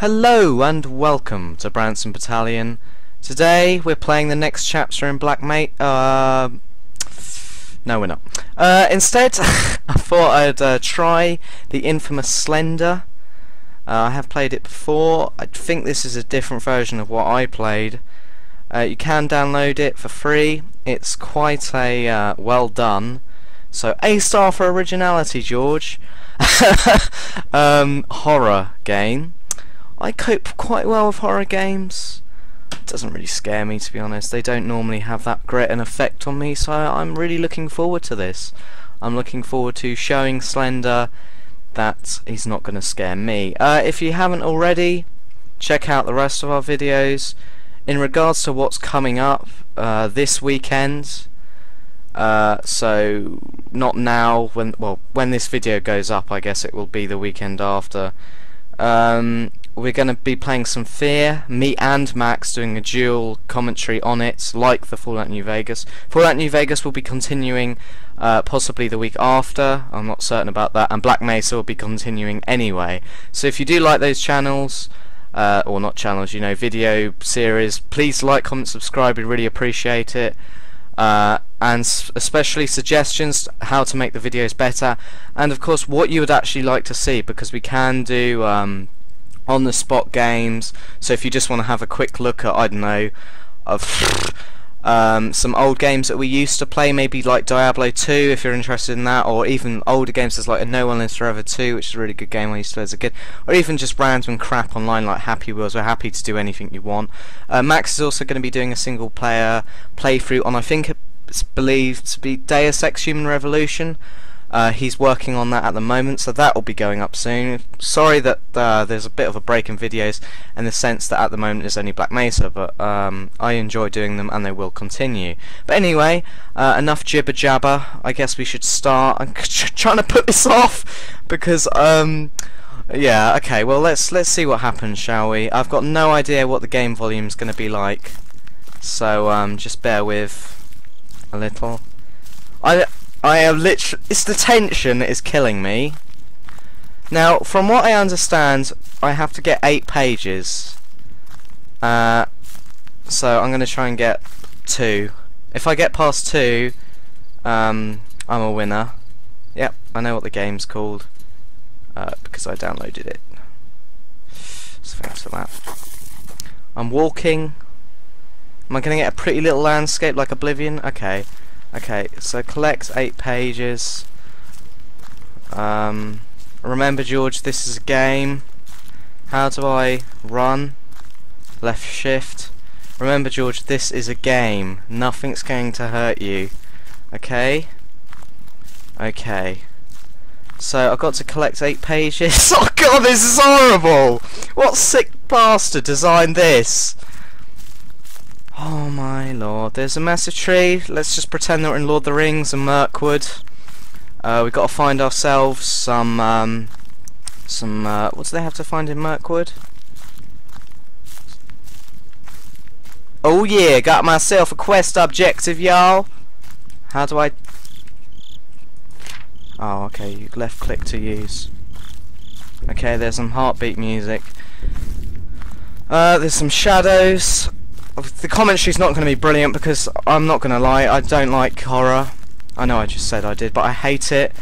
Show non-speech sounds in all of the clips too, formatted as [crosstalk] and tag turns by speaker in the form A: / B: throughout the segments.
A: Hello and welcome to Branston Battalion. Today we're playing the next chapter in Black Mesa. Uh, no, we're not. Uh, instead, [laughs] I thought I'd uh, try the infamous Slender. Uh, I have played it before. I think this is a different version of what I played. Uh, you can download it for free. It's quite a uh, well done. So A star for originality, George. [laughs] um, horror game. I cope quite well with horror games. It doesn't really scare me to be honest. They don't normally have that great an effect on me, so I'm really looking forward to this. I'm looking forward to showing Slender that he's not going to scare me. Uh, if you haven't already, check out the rest of our videos. In regards to what's coming up uh, this weekend, uh, so not now when well when this video goes up I guess it will be the weekend after um, we're going to be playing some Fear, me and Max doing a dual commentary on it, like the Fallout New Vegas. Fallout New Vegas will be continuing uh, possibly the week after, I'm not certain about that, and Black Mesa will be continuing anyway. So if you do like those channels, uh, or not channels, you know, video series, please like, comment, subscribe, we really appreciate it. Uh, and especially suggestions how to make the videos better and of course what you would actually like to see because we can do um, on the spot games. So if you just want to have a quick look at I don't know of um, some old games that we used to play maybe like Diablo 2 if you're interested in that or even older games there's like a No One Lives Forever 2 which is a really good game I used to play as a kid or even just random crap online like Happy Wheels. We're happy to do anything you want. Uh, Max is also going to be doing a single player playthrough on I think it's believed to be Deus Ex Human Revolution uh, he's working on that at the moment, so that will be going up soon. Sorry that uh, there's a bit of a break in videos in the sense that at the moment there's only Black Mesa, but um, I enjoy doing them and they will continue. But anyway, uh, enough jibber jabber. I guess we should start. I'm [laughs] trying to put this off because um, yeah, okay. Well, let's let's see what happens, shall we? I've got no idea what the game volume is going to be like, so um, just bear with a little. I I am literally. It's the tension that is killing me. Now, from what I understand, I have to get eight pages. Uh, so I'm going to try and get two. If I get past two, um, I'm a winner. Yep, I know what the game's called uh, because I downloaded it. So thanks for that. I'm walking. Am I going to get a pretty little landscape like Oblivion? Okay. Okay, so collect eight pages. Um, remember, George, this is a game. How do I run? Left shift. Remember, George, this is a game. Nothing's going to hurt you. Okay? Okay. So I've got to collect eight pages. [laughs] oh god, this is horrible! What sick bastard designed this? Oh my lord, there's a massive tree. Let's just pretend that we're in Lord of the Rings and Mirkwood. Uh, we've got to find ourselves some, um, some, uh, what do they have to find in Mirkwood? Oh yeah, got myself a quest objective, y'all. How do I... Oh, okay, you left click to use. Okay, there's some heartbeat music. Uh, there's some shadows the commentary's not going to be brilliant because I'm not going to lie, I don't like horror. I know I just said I did, but I hate it.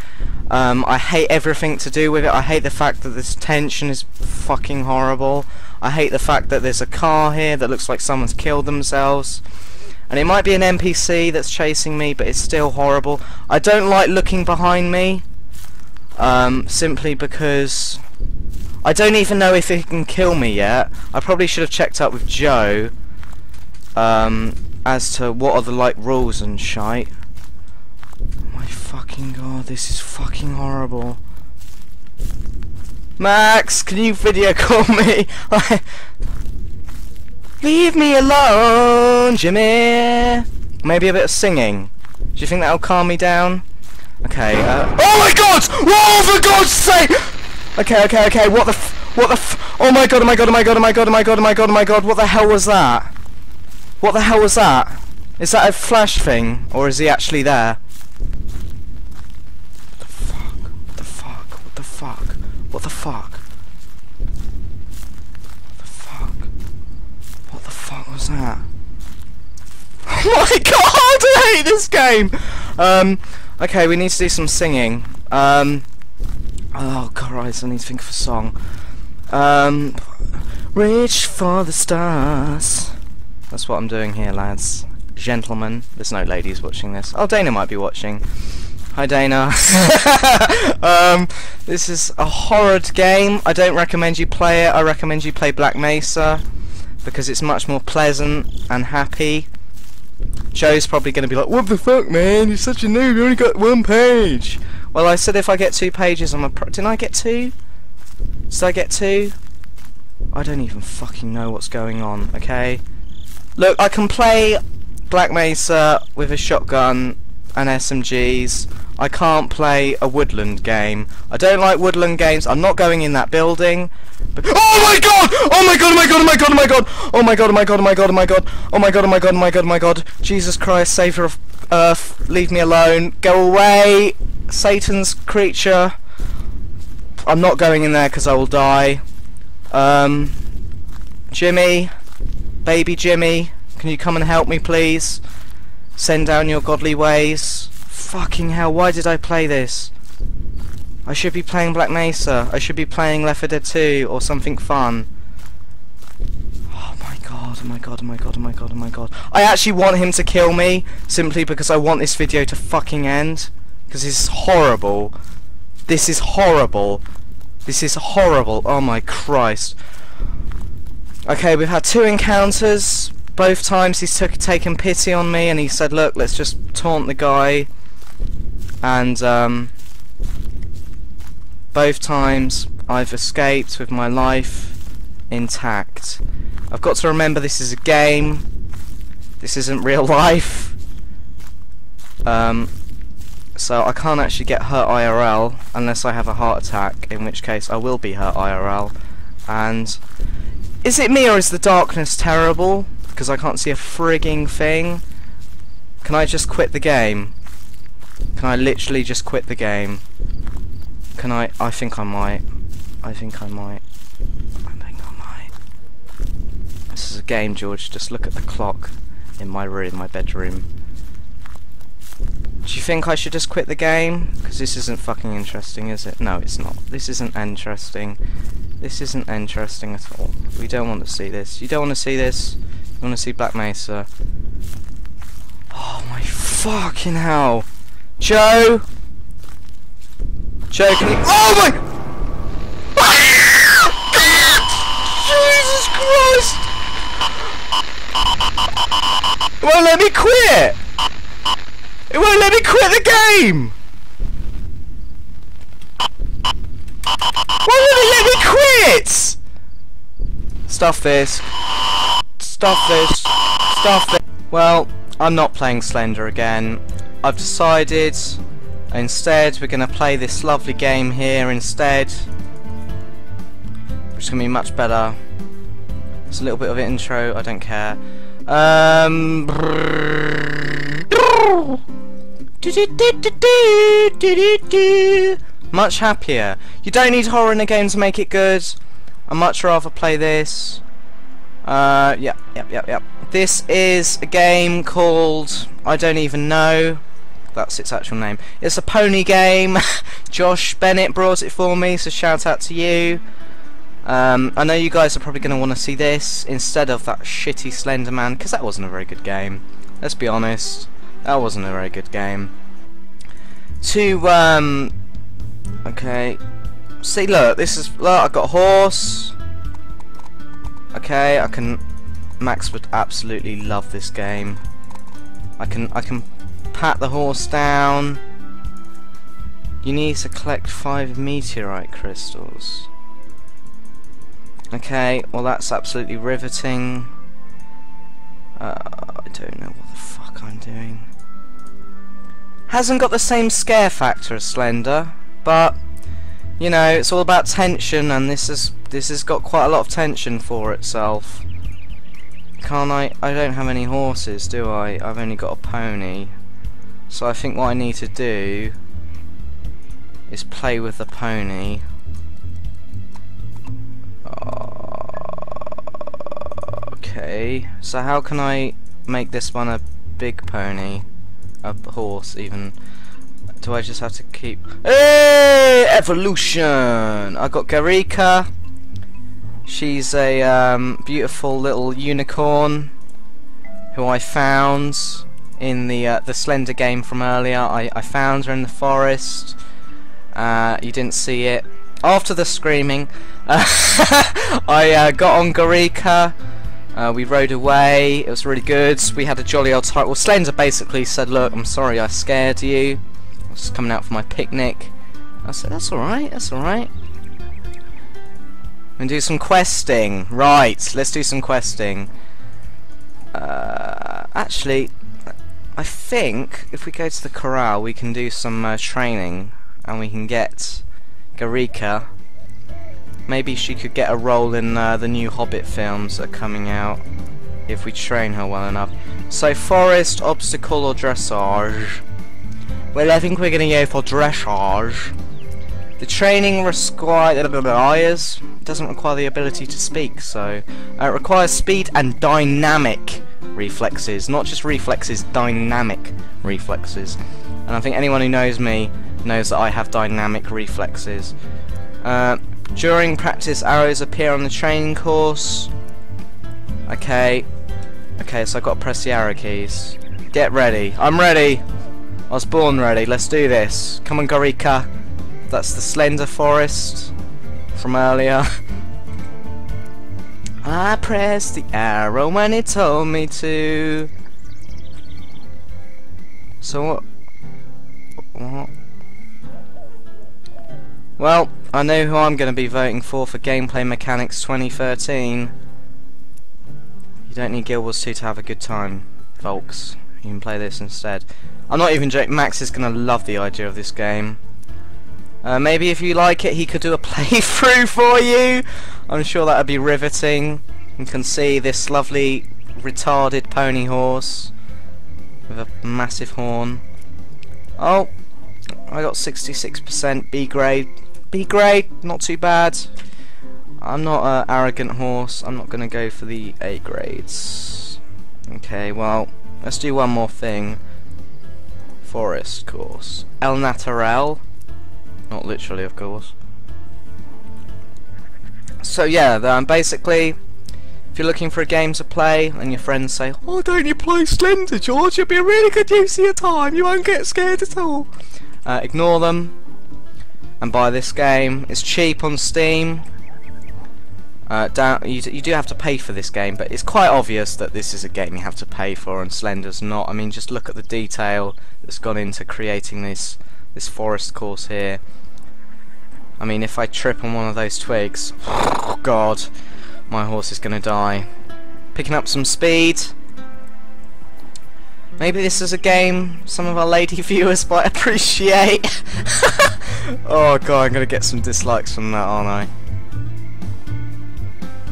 A: Um, I hate everything to do with it. I hate the fact that this tension is fucking horrible. I hate the fact that there's a car here that looks like someone's killed themselves. And it might be an NPC that's chasing me, but it's still horrible. I don't like looking behind me, um, simply because I don't even know if it can kill me yet. I probably should have checked up with Joe um, as to what are the like rules and shite. my fucking god, this is fucking horrible. Max, can you video call me? [laughs] Leave me alone, Jimmy. Maybe a bit of singing. Do you think that'll calm me down? Okay. Uh, oh my God! Oh, for God's sake! Okay, okay, okay. What the? what the? oh my God! Oh my God! Oh my God! Oh my God! Oh my God! Oh my God! Oh my God! What the hell was that? What the hell was that? Is that a flash thing? Or is he actually there? What the fuck? What the fuck? What the fuck? What the fuck? What the fuck? What the fuck was that? [laughs] Oh my god! [laughs] I hate this game! Um, okay, we need to do some singing. Um, oh, Christ, I need to think of a song. Um, reach for the stars. That's what I'm doing here, lads. Gentlemen. There's no ladies watching this. Oh, Dana might be watching. Hi, Dana. [laughs] um, this is a horrid game. I don't recommend you play it. I recommend you play Black Mesa because it's much more pleasant and happy. Joe's probably going to be like, "What the fuck, man? You're such a noob. You only got one page." Well, I said if I get two pages, I'm a pro. Didn't I get two? Did I get two? I don't even fucking know what's going on. Okay. Look, I can play Black Mesa with a shotgun and SMGs. I can't play a woodland game. I don't like woodland games. I'm not going in that building. Oh my god! Oh my god, oh my god, oh my god, oh my god! Oh my god, oh my god, oh my god, oh my god! Oh my god, oh my god, oh my god, oh my god! Jesus Christ, savior of earth, leave me alone. Go away, Satan's creature. I'm not going in there because I will die. Um, Jimmy, baby Jimmy, can you come and help me, please? Send down your godly ways. Fucking hell, why did I play this? I should be playing Black Mesa. I should be playing Left 4 Dead 2 or something fun. Oh my god, oh my god, oh my god, oh my god, oh my god. I actually want him to kill me simply because I want this video to fucking end. Because this is horrible. This is horrible. This is horrible. Oh my Christ. Okay, we've had two encounters. Both times he's took taken pity on me and he said, look, let's just taunt the guy. And, um, both times I've escaped with my life intact. I've got to remember this is a game. This isn't real [laughs] life. Um, so I can't actually get hurt IRL unless I have a heart attack, in which case I will be hurt IRL. And is it me or is the darkness terrible? Because I can't see a frigging thing. Can I just quit the game? Can I literally just quit the game? Can I? I think I might. I think I might. I think I might. This is a game, George. Just look at the clock in my room, my bedroom. Do you think I should just quit the game? Because this isn't fucking interesting, is it? No, it's not. This isn't interesting. This isn't interesting at all. We don't want to see this. You don't want to see this. You want to see Black Mesa. Oh my fucking hell. Joe! Joe, can you- OH MY Jesus Christ! It won't let me quit! It won't let me quit the game! Why won't it let me quit? Stuff this. Stuff this. Stuff this. Well, I'm not playing Slender again. I've decided instead we're going to play this lovely game here instead. Which is going to be much better. It's a little bit of an intro, I don't care. Um, much happier. You don't need horror in a game to make it good. I'd much rather play this. Uh, yep, yep, yep, yep. This is a game called I don't even know. That's its actual name. It's a pony game. [laughs] Josh Bennett brought it for me, so shout out to you. Um, I know you guys are probably going to want to see this instead of that shitty Slenderman, because that wasn't a very good game. Let's be honest. That wasn't a very good game. To, um... Okay. See, look, this is... Look, I've got a horse. Okay, I can... Max would absolutely love this game. I can I can pat the horse down. You need to collect five meteorite crystals. Okay, well that's absolutely riveting. Uh, I don't know what the fuck I'm doing. Hasn't got the same scare factor as Slender, but you know, it's all about tension and this is this has got quite a lot of tension for itself. Can't I? I don't have any horses, do I? I've only got a pony. So I think what I need to do is play with the pony. Okay, so how can I make this one a big pony, a horse even. Do I just have to keep? Hey, evolution! I got Garika. She's a um, beautiful little unicorn who I found in the uh, the Slender game from earlier. I, I found her in the forest. Uh, you didn't see it. After the screaming, [laughs] uh, I got on Garika. Uh, we rode away. It was really good. We had a jolly old time. Well, Slender basically said, "Look, I'm sorry I scared you. Was coming out for my picnic." I said, "That's all right. That's all right." And do some questing. Right, let's do some questing. Uh, actually, I think if we go to the corral, we can do some uh, training, and we can get Garika. Maybe she could get a role in uh, the new Hobbit films that are coming out if we train her well enough. So, forest, obstacle, or dressage? Well, I think we're going to go for dressage. The training requires doesn't require the ability to speak, so uh, it requires speed and dynamic reflexes, not just reflexes, dynamic reflexes. And I think anyone who knows me knows that I have dynamic reflexes. Uh, during practice, arrows appear on the training course. Okay, okay, so I've got to press the arrow keys. Get ready. I'm ready. I was born ready. Let's do this. Come on, Garika. That's the Slender Forest from earlier. [laughs] I pressed the arrow when it told me to. So what? What? Well, I know who I'm going to be voting for for Gameplay Mechanics 2013. You don't need Guild Wars 2 to have a good time, folks. You can play this instead. I'm not even joking. Max is going to love the idea of this game. Uh, maybe if you like it, he could do a [laughs] playthrough for you. I'm sure that would be riveting. You can see this lovely retarded pony horse with a massive horn. Oh, I got 66% B grade. B grade, not too bad. I'm not an arrogant horse. I'm not going to go for the A grades. Okay, well, let's do one more thing. Forest course. El Natural. Not literally, of course. So yeah, um, basically, if you're looking for a game to play and your friends say, "Oh, don't you play Slender, George? It'll be a really good use of your time. You won't get scared at all." Uh, ignore them and buy this game. It's cheap on Steam. Uh, down, you, you do have to pay for this game, but it's quite obvious that this is a game you have to pay for, and Slender's not. I mean, just look at the detail that's gone into creating this this forest course here. I mean, if I trip on one of those twigs, oh [sighs] god, my horse is going to die. Picking up some speed. Maybe this is a game some of our lady [laughs] viewers might appreciate. [laughs] oh god, I'm going to get some dislikes from that, aren't I?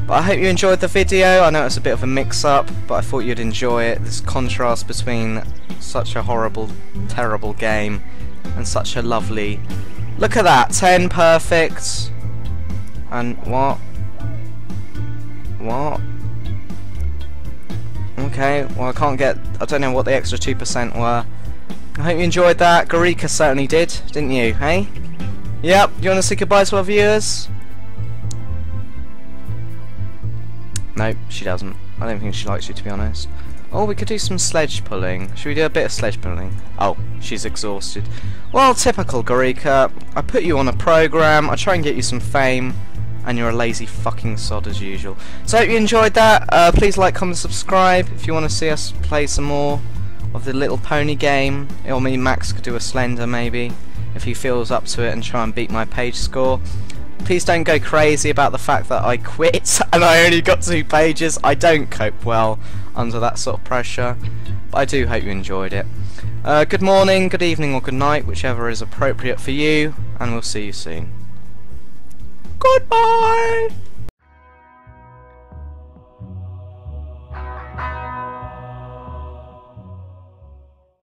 A: But I hope you enjoyed the video. I know it's a bit of a mix-up, but I thought you'd enjoy it. This contrast between such a horrible, terrible game and such a lovely... Look at that, 10 perfect. And what? What? Okay, well I can't get... I don't know what the extra 2% were. I hope you enjoyed that. Garika certainly did, didn't you, hey? Yep, you want to say goodbye to our viewers? No, she doesn't. I don't think she likes you, to be honest. Oh, we could do some sledge pulling. Should we do a bit of sledge pulling? Oh, she's exhausted. Well, typical Garika. I put you on a program, I try and get you some fame, and you're a lazy fucking sod as usual. So I hope you enjoyed that. Uh, please like, comment, subscribe if you want to see us play some more of the Little Pony game. Or me, Max could do a Slender maybe, if he feels up to it and try and beat my page score. Please don't go crazy about the fact that I quit [laughs] and I only got two pages. I don't cope well under that sort of pressure. But I do hope you enjoyed it. Uh, good morning, good evening or good night, whichever is appropriate for you, and we'll see you soon. Goodbye!